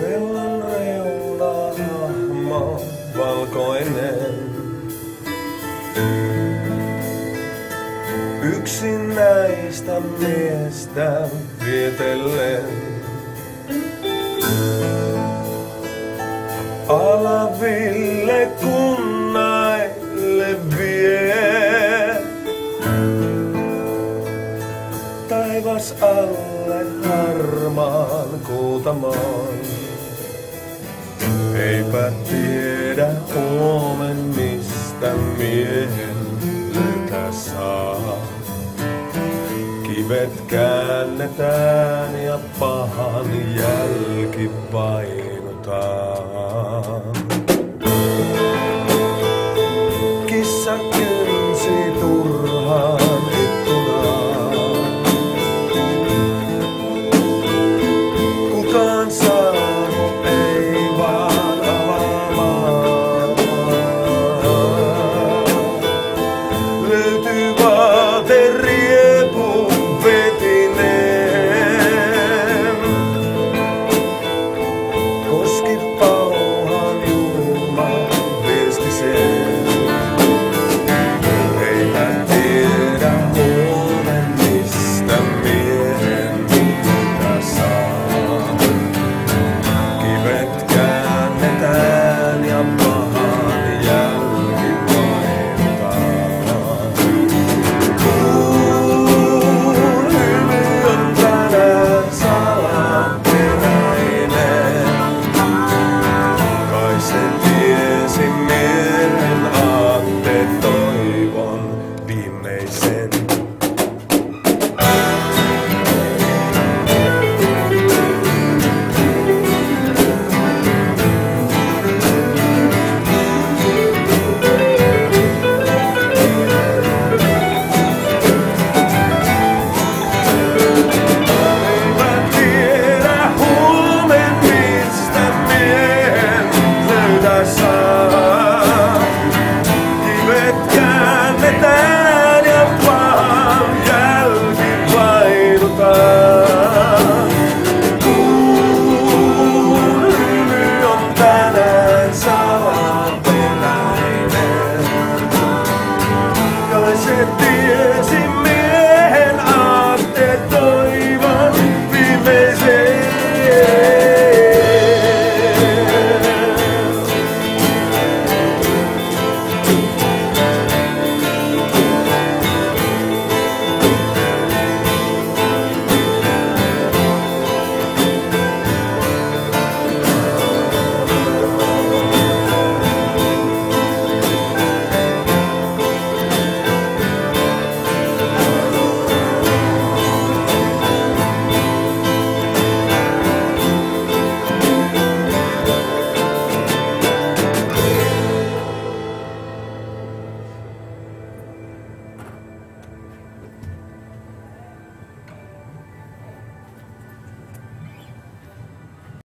Pellon valkoinen. Miestä vietellen. Alaville kunnaille vie. Taivas alle harmaan kuutamaan. Eipä tiedä huomen mistä miehen löytää saa. Kivet käännetään ja pahan jälki painaa.